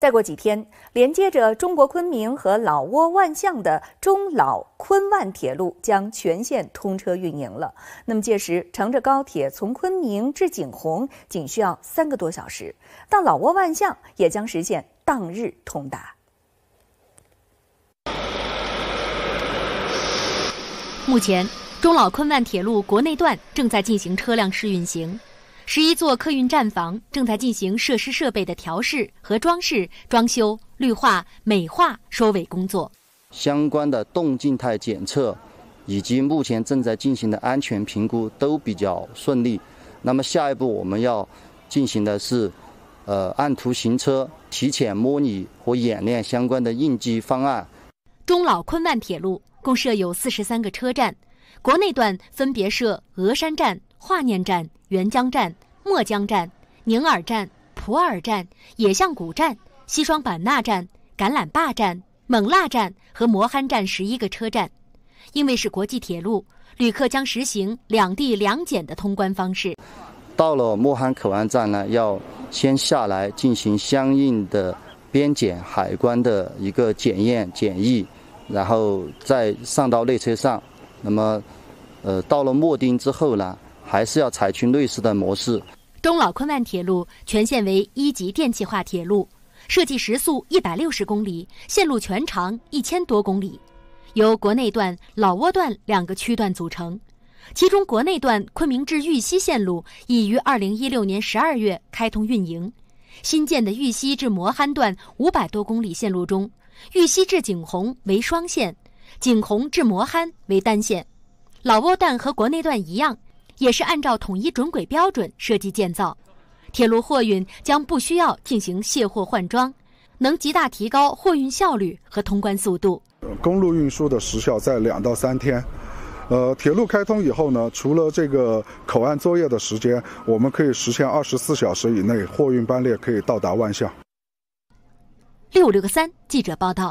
再过几天，连接着中国昆明和老挝万象的中老昆万铁路将全线通车运营了。那么届时，乘着高铁从昆明至景洪仅需要三个多小时，到老挝万象也将实现当日通达。目前，中老昆万铁路国内段正在进行车辆试运行。十一座客运站房正在进行设施设备的调试和装饰、装修、绿化、美化收尾工作。相关的动静态检测以及目前正在进行的安全评估都比较顺利。那么下一步我们要进行的是，呃，按图行车，提前模拟和演练相关的应急方案。中老昆万铁路共设有四十三个车站，国内段分别设峨山站、华念站。沅江站、墨江站、宁洱站、普洱站、野象谷站、西双版纳站、橄榄坝站、勐腊站和磨憨站十一个车站，因为是国际铁路，旅客将实行两地两检的通关方式。到了磨憨口岸站呢，要先下来进行相应的边检海关的一个检验检疫，然后再上到列车上。那么，呃，到了莫丁之后呢？还是要采取类似的模式。中老昆万铁路全线为一级电气化铁路，设计时速一百六十公里，线路全长一千多公里，由国内段、老挝段两个区段组成。其中，国内段昆明至玉溪线路已于二零一六年十二月开通运营。新建的玉溪至磨憨段五百多公里线路中，玉溪至景洪为双线，景洪至磨憨为单线。老挝段和国内段一样。也是按照统一准轨标准设计建造，铁路货运将不需要进行卸货换装，能极大提高货运效率和通关速度。公路运输的时效在两到三天，呃，铁路开通以后呢，除了这个口岸作业的时间，我们可以实现二十四小时以内货运班列可以到达万象。六六个三记者报道。